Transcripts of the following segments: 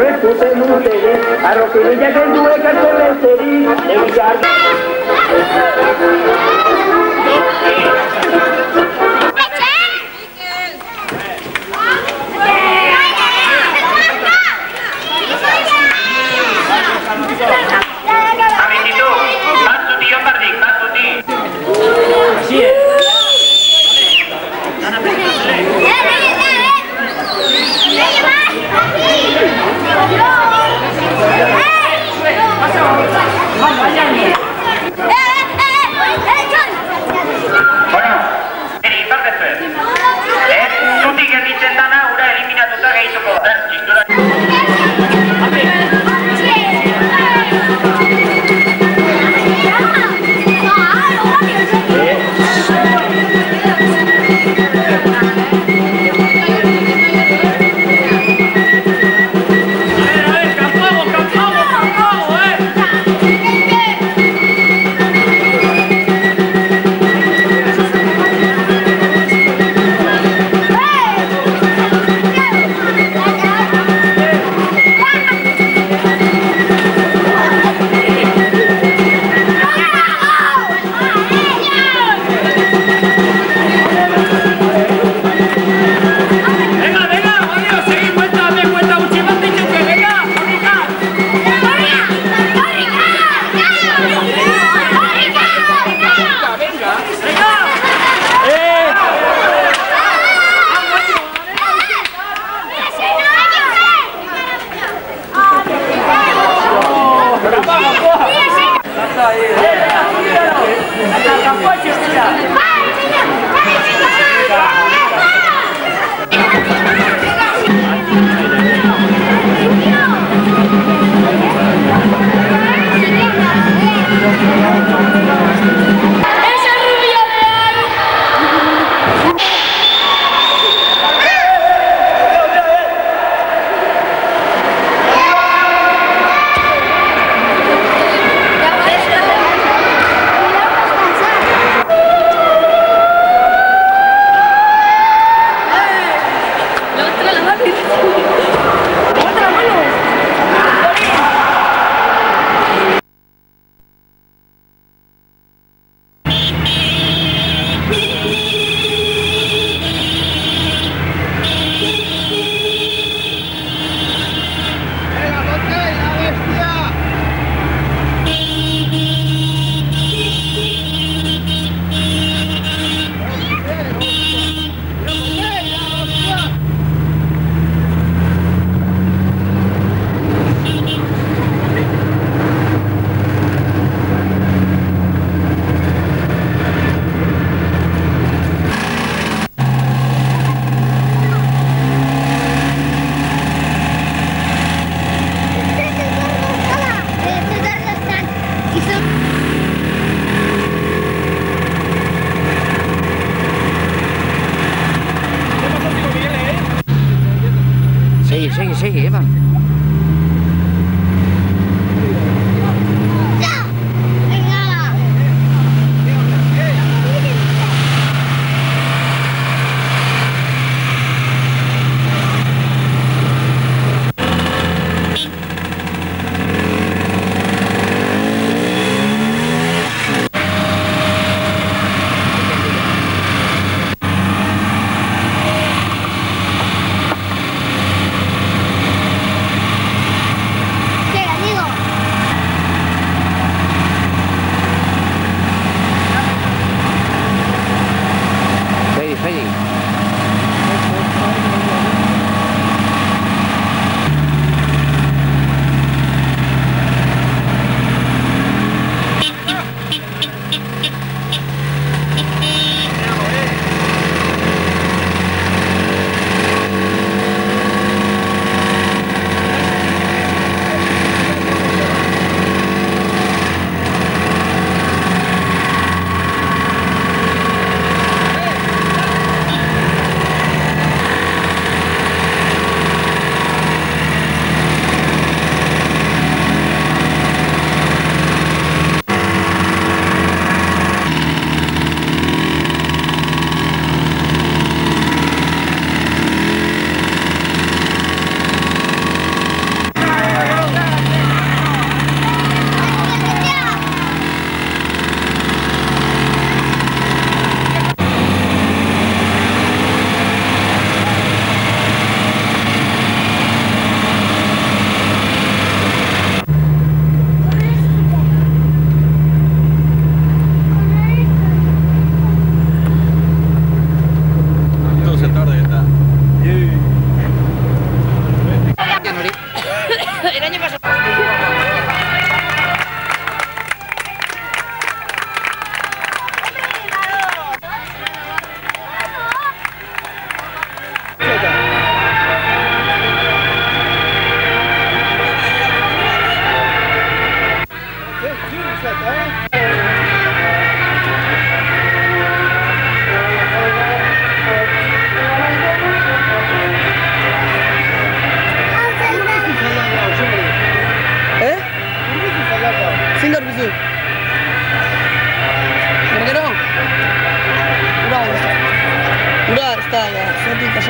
Recute mutele, arrope villa que dueca con el seri, el 谁谁谁吧。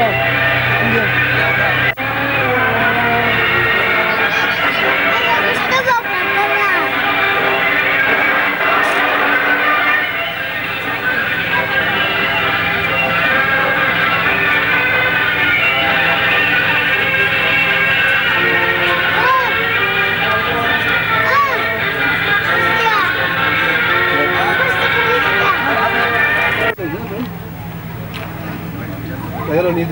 show.